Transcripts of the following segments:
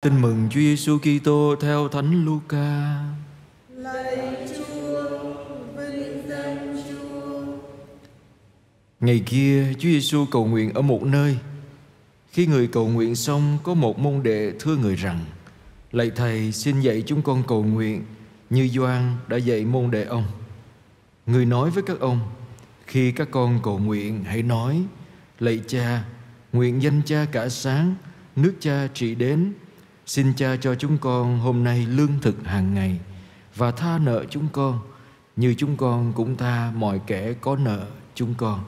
Tin mừng Chúa Giêsu Kitô theo Thánh Luca. Lạy Chúa, vinh danh Chúa. Ngày kia Chúa Giêsu cầu nguyện ở một nơi. Khi người cầu nguyện xong có một môn đệ thưa người rằng: Lạy thầy, xin dạy chúng con cầu nguyện như Gioan đã dạy môn đệ ông. Người nói với các ông: khi các con cầu nguyện hãy nói: Lạy Cha, nguyện danh Cha cả sáng, nước Cha trị đến Xin cha cho chúng con hôm nay lương thực hàng ngày và tha nợ chúng con như chúng con cũng tha mọi kẻ có nợ chúng con.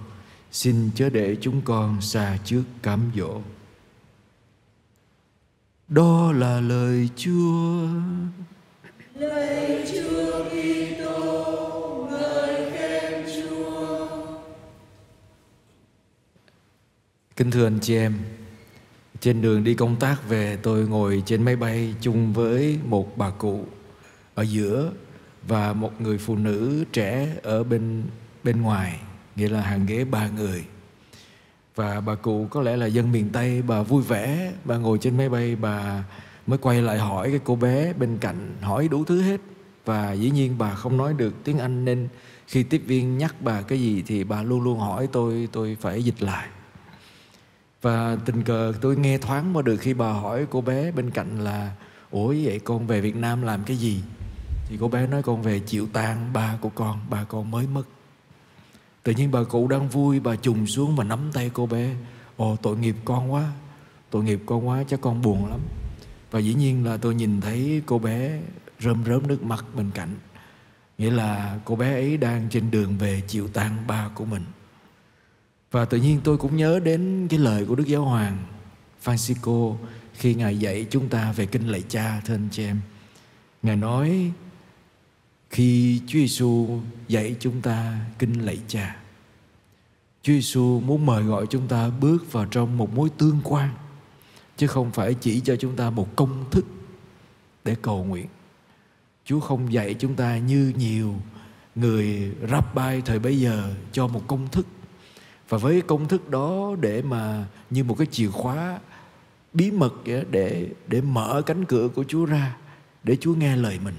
Xin chớ để chúng con xa trước cám dỗ. Đó là lời Chúa. Kính thưa anh chị em, trên đường đi công tác về tôi ngồi trên máy bay chung với một bà cụ ở giữa và một người phụ nữ trẻ ở bên bên ngoài, nghĩa là hàng ghế ba người. Và bà cụ có lẽ là dân miền Tây, bà vui vẻ, bà ngồi trên máy bay bà mới quay lại hỏi cái cô bé bên cạnh, hỏi đủ thứ hết. Và dĩ nhiên bà không nói được tiếng Anh nên khi tiếp viên nhắc bà cái gì thì bà luôn luôn hỏi tôi, tôi phải dịch lại. Và tình cờ tôi nghe thoáng qua được khi bà hỏi cô bé bên cạnh là Ủa vậy con về Việt Nam làm cái gì? Thì cô bé nói con về chịu tang ba của con, ba con mới mất. Tự nhiên bà cụ đang vui, bà trùng xuống và nắm tay cô bé. Ồ tội nghiệp con quá, tội nghiệp con quá, chắc con buồn lắm. Và dĩ nhiên là tôi nhìn thấy cô bé rơm rớm nước mắt bên cạnh. Nghĩa là cô bé ấy đang trên đường về chịu tang ba của mình. Và tự nhiên tôi cũng nhớ đến cái lời của Đức Giáo Hoàng Francisco khi Ngài dạy chúng ta về kinh lạy cha thưa anh chị em. Ngài nói khi Chúa Giêsu dạy chúng ta kinh lạy cha, Chúa Giêsu muốn mời gọi chúng ta bước vào trong một mối tương quan chứ không phải chỉ cho chúng ta một công thức để cầu nguyện. Chúa không dạy chúng ta như nhiều người rabbi thời bấy giờ cho một công thức và với công thức đó để mà như một cái chìa khóa bí mật để để mở cánh cửa của Chúa ra, để Chúa nghe lời mình.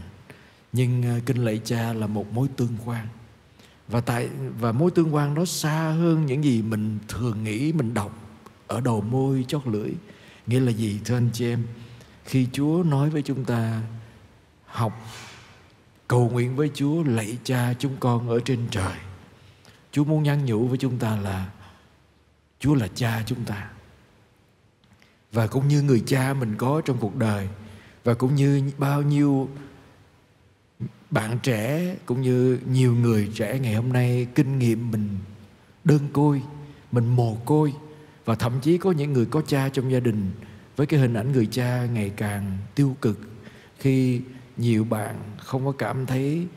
Nhưng à, kinh lạy cha là một mối tương quan. Và tại, và mối tương quan đó xa hơn những gì mình thường nghĩ, mình đọc ở đầu môi chót lưỡi. Nghĩa là gì, thưa anh chị em? Khi Chúa nói với chúng ta học cầu nguyện với Chúa, lạy cha chúng con ở trên trời Chúa muốn nhắn nhủ với chúng ta là Chúa là cha chúng ta. Và cũng như người cha mình có trong cuộc đời và cũng như bao nhiêu bạn trẻ cũng như nhiều người trẻ ngày hôm nay kinh nghiệm mình đơn côi, mình mồ côi và thậm chí có những người có cha trong gia đình với cái hình ảnh người cha ngày càng tiêu cực khi nhiều bạn không có cảm thấy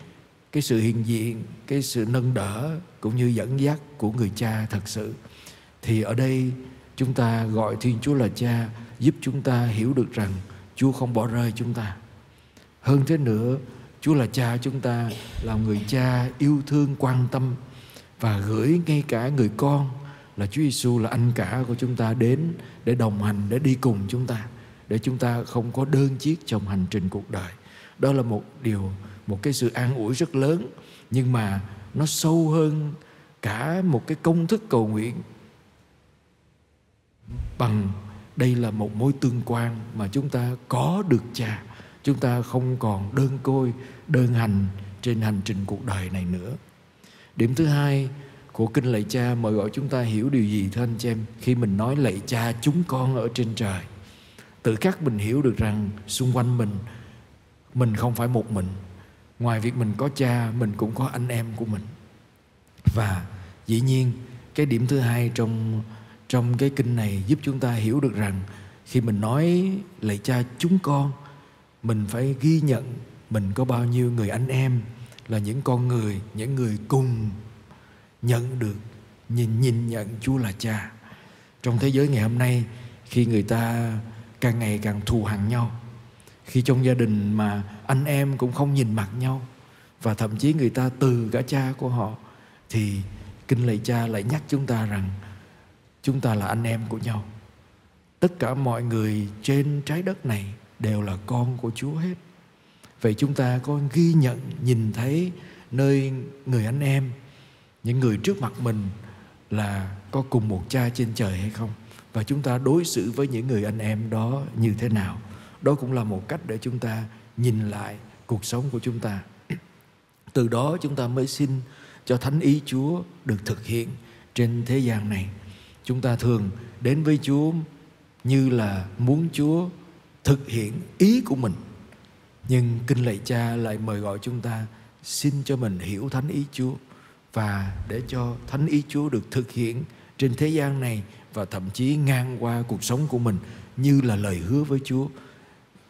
cái sự hiện diện cái sự nâng đỡ cũng như dẫn dắt của người cha thật sự. Thì ở đây chúng ta gọi thiên chúa là cha, giúp chúng ta hiểu được rằng chúa không bỏ rơi chúng ta. Hơn thế nữa, chúa là cha chúng ta, là người cha yêu thương, quan tâm và gửi ngay cả người con là Chúa Giêsu là anh cả của chúng ta đến để đồng hành, để đi cùng chúng ta, để chúng ta không có đơn chiếc trong hành trình cuộc đời. Đó là một điều, một cái sự an ủi rất lớn, nhưng mà nó sâu hơn cả một cái công thức cầu nguyện. Bằng đây là một mối tương quan mà chúng ta có được cha. Chúng ta không còn đơn côi, đơn hành trên hành trình cuộc đời này nữa. Điểm thứ hai của kinh lạy cha, mời gọi chúng ta hiểu điều gì, thưa anh chị em, khi mình nói lạy cha chúng con ở trên trời. Tự khắc mình hiểu được rằng xung quanh mình mình không phải một mình ngoài việc mình có cha, mình cũng có anh em của mình. Và dĩ nhiên, cái điểm thứ hai trong trong cái kinh này giúp chúng ta hiểu được rằng khi mình nói lạy cha chúng con, mình phải ghi nhận mình có bao nhiêu người anh em là những con người, những người cùng nhận được, nhìn nhìn nhận Chúa là cha. Trong thế giới ngày hôm nay, khi người ta càng ngày càng thù hằn nhau, khi trong gia đình mà anh em cũng không nhìn mặt nhau. Và thậm chí người ta từ cả cha của họ, thì kinh lạy cha lại nhắc chúng ta rằng chúng ta là anh em của nhau. Tất cả mọi người trên trái đất này đều là con của chúa hết. Vậy chúng ta có ghi nhận, nhìn thấy nơi người anh em, những người trước mặt mình là có cùng một cha trên trời hay không? Và chúng ta đối xử với những người anh em đó như thế nào? Đó cũng là một cách để chúng ta nhìn lại cuộc sống của chúng ta. Từ đó chúng ta mới xin cho thánh ý chúa được thực hiện trên thế gian này. Chúng ta thường đến với chúa như là muốn chúa thực hiện ý của mình. Nhưng kinh lạy cha lại mời gọi chúng ta xin cho mình hiểu thánh ý chúa và để cho thánh ý chúa được thực hiện trên thế gian này và thậm chí ngang qua cuộc sống của mình như là lời hứa với chúa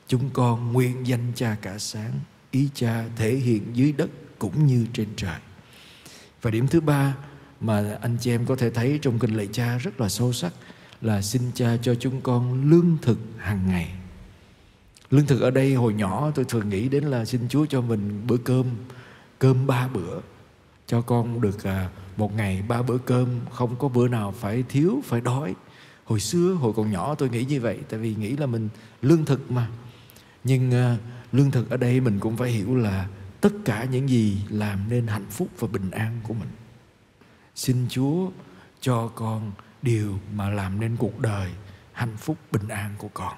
chúng con nguyện danh cha cả sáng, ý cha thể hiện dưới đất cũng như trên trời. Và điểm thứ ba mà anh chị em có thể thấy trong kinh lạy cha rất là sâu sắc là xin cha cho chúng con lương thực hàng ngày. Lương thực ở đây hồi nhỏ tôi thường nghĩ đến là xin chúa cho mình bữa cơm cơm ba bữa. Cho con được à, một ngày ba bữa cơm, không có bữa nào phải thiếu, phải đói. Hồi xưa, hồi còn nhỏ tôi nghĩ như vậy, tại vì nghĩ là mình lương thực mà nhưng uh, lương thực ở đây mình cũng phải hiểu là tất cả những gì làm nên hạnh phúc và bình an của mình. Xin chúa cho con điều mà làm nên cuộc đời hạnh phúc bình an của con.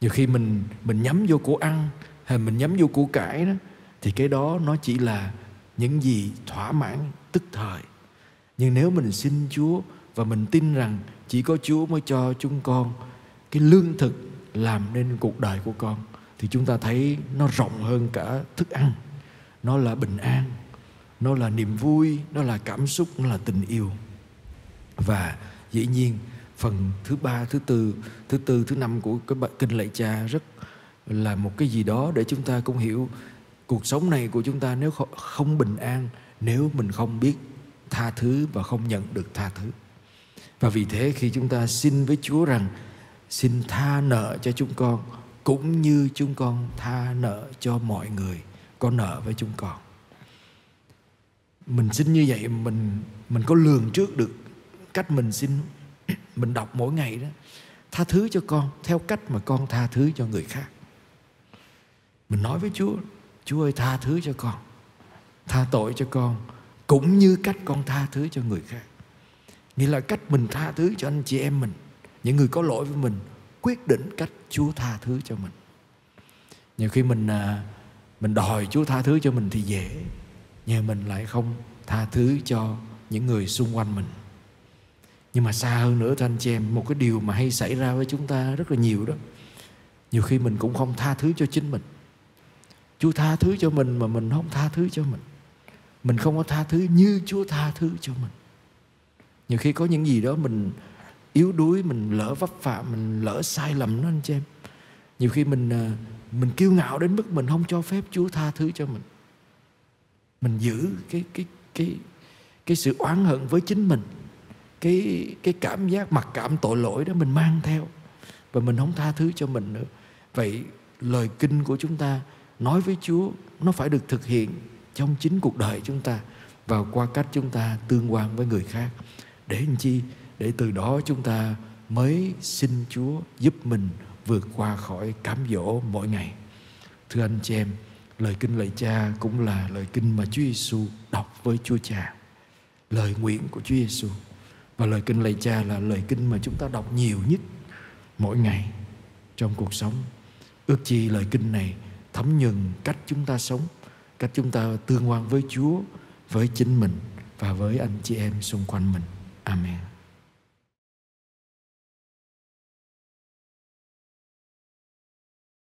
Nhiều khi mình mình nhắm vô của ăn hay mình nhắm vô của cải đó thì cái đó nó chỉ là những gì thỏa mãn tức thời. Nhưng nếu mình xin chúa và mình tin rằng chỉ có chúa mới cho chúng con cái lương thực làm nên cuộc đời của con, thì chúng ta thấy nó rộng hơn cả thức ăn. Nó là bình an, nó là niềm vui, nó là cảm xúc, nó là tình yêu. Và dĩ nhiên, phần thứ ba, thứ tư thứ tư, thứ năm của cái kinh lạy cha rất là một cái gì đó để chúng ta cũng hiểu cuộc sống này của chúng ta nếu không bình an, nếu mình không biết tha thứ và không nhận được tha thứ. Và vì thế khi chúng ta xin với Chúa rằng xin tha nợ cho chúng con, cũng như chúng con tha nợ cho mọi người có nợ với chúng con. Mình xin như vậy, mình mình có lường trước được cách mình xin, mình đọc mỗi ngày đó. Tha thứ cho con theo cách mà con tha thứ cho người khác. Mình nói với Chúa Chúa ơi, tha thứ cho con, tha tội cho con, cũng như cách con tha thứ cho người khác. Nghĩa là cách mình tha thứ cho anh chị em mình những người có lỗi với mình quyết định cách Chúa tha thứ cho mình. Nhiều khi mình à, mình đòi Chúa tha thứ cho mình thì dễ, nhưng mình lại không tha thứ cho những người xung quanh mình. Nhưng mà xa hơn nữa, thưa anh chị em, một cái điều mà hay xảy ra với chúng ta rất là nhiều đó. Nhiều khi mình cũng không tha thứ cho chính mình. Chúa tha thứ cho mình mà mình không tha thứ cho mình. Mình không có tha thứ như Chúa tha thứ cho mình. Nhiều khi có những gì đó mình yếu đuối, mình lỡ vấp phạm mình lỡ sai lầm đó anh chị em. Nhiều khi mình à, mình kiêu ngạo đến mức mình không cho phép Chúa tha thứ cho mình. Mình giữ cái cái cái cái sự oán hận với chính mình, cái cái cảm giác mặc cảm tội lỗi đó mình mang theo và mình không tha thứ cho mình nữa. Vậy lời kinh của chúng ta nói với Chúa nó phải được thực hiện trong chính cuộc đời chúng ta và qua cách chúng ta tương quan với người khác. Để làm chi để từ đó chúng ta mới xin Chúa giúp mình vượt qua khỏi cám dỗ mỗi ngày. Thưa anh chị em, lời kinh lạy cha cũng là lời kinh mà Chúa Giêsu đọc với Chúa Cha. Lời nguyện của Chúa Giêsu và lời kinh lạy cha là lời kinh mà chúng ta đọc nhiều nhất mỗi ngày trong cuộc sống. Ước chi lời kinh này thấm nhuần cách chúng ta sống, cách chúng ta tương quan với Chúa, với chính mình và với anh chị em xung quanh mình. Amen.